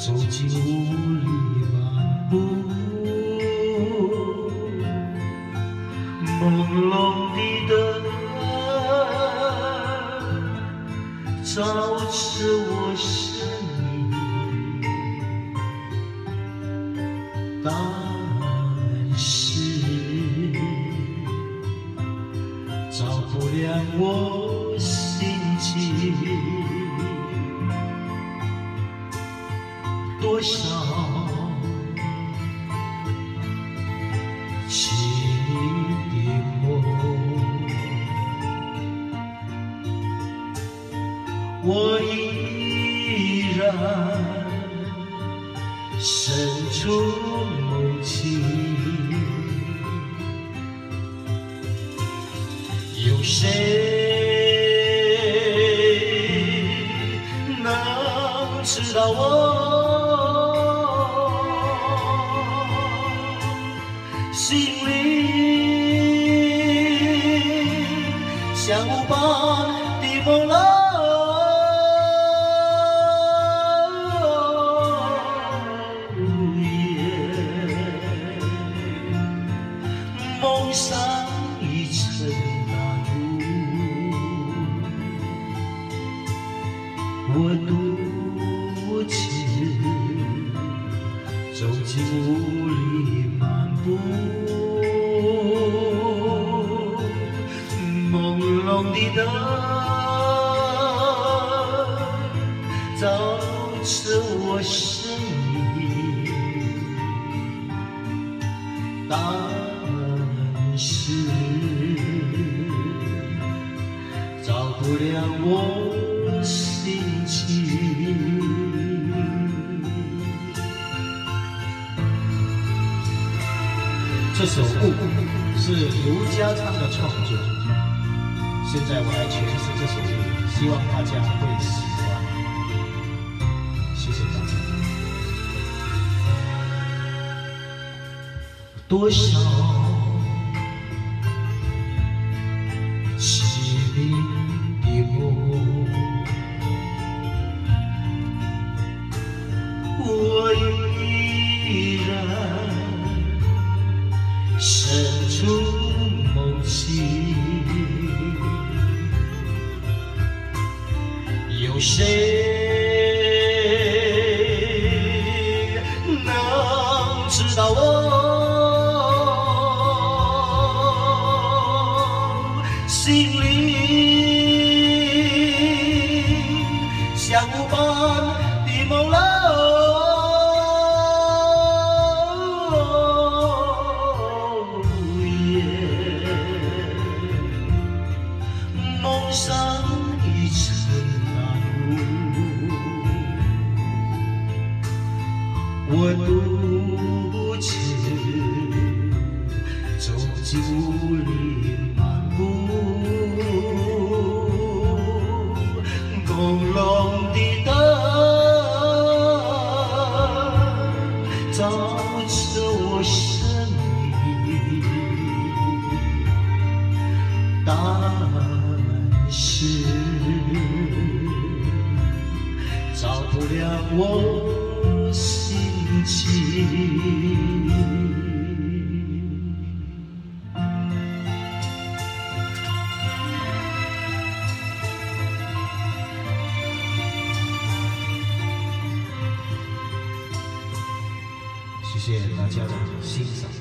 走进雾里漫步，朦胧的灯照着我身影，但是照不亮我心情。多少凄迷的梦，我依然深处梦境。有谁心里像雾般的朦胧？梦上朦胧的灯照着我身影。但是照不亮我心情。这首《雾》是卢家昌的创作，现在我来诠释这首《歌》，希望大家会喜欢。谢谢大家。多少凄迷的梦，我依然深处梦醒。谁能知道我心里像雾般的朦胧？梦上我独自走进雾里漫步，朦胧的灯照着我身影。但是照不亮我。谢谢大家的欣赏。